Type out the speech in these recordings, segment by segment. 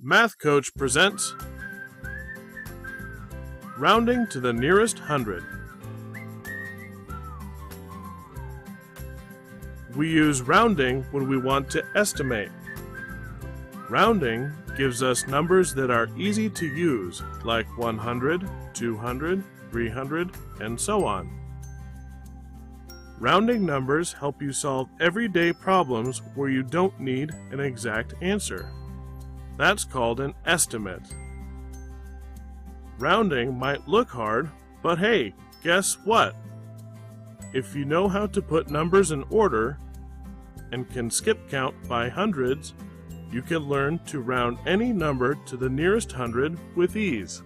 Math Coach presents Rounding to the nearest hundred. We use rounding when we want to estimate. Rounding gives us numbers that are easy to use, like 100, 200, 300, and so on. Rounding numbers help you solve everyday problems where you don't need an exact answer. That's called an estimate. Rounding might look hard, but hey, guess what? If you know how to put numbers in order and can skip count by hundreds, you can learn to round any number to the nearest hundred with ease.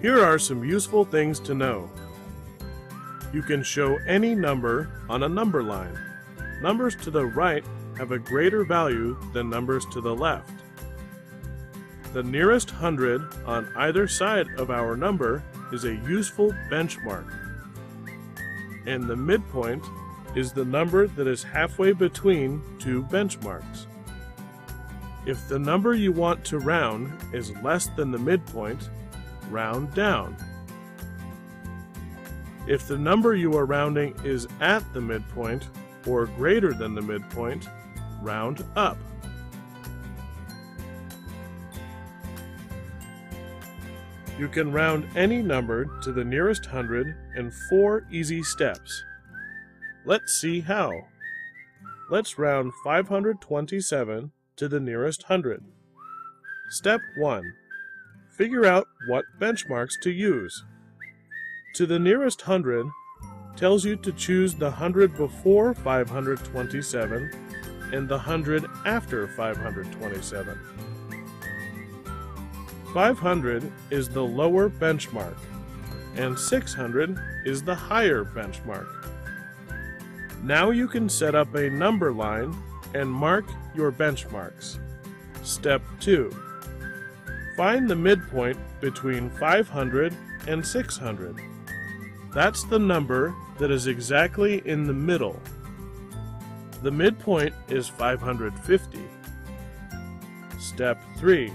Here are some useful things to know. You can show any number on a number line. Numbers to the right have a greater value than numbers to the left. The nearest hundred on either side of our number is a useful benchmark. And the midpoint is the number that is halfway between two benchmarks. If the number you want to round is less than the midpoint, round down. If the number you are rounding is at the midpoint or greater than the midpoint, round up. You can round any number to the nearest hundred in four easy steps. Let's see how. Let's round 527 to the nearest hundred. Step 1. Figure out what benchmarks to use. To the nearest hundred tells you to choose the hundred before 527 and the 100 after 527. 500 is the lower benchmark, and 600 is the higher benchmark. Now you can set up a number line and mark your benchmarks. Step 2. Find the midpoint between 500 and 600. That's the number that is exactly in the middle the midpoint is 550. Step 3.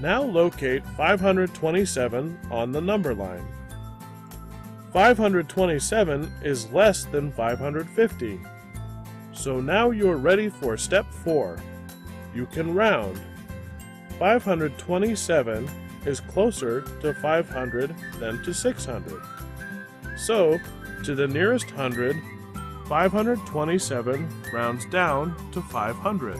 Now locate 527 on the number line. 527 is less than 550. So now you're ready for step 4. You can round. 527 is closer to 500 than to 600. So, to the nearest hundred, 527 rounds down to 500.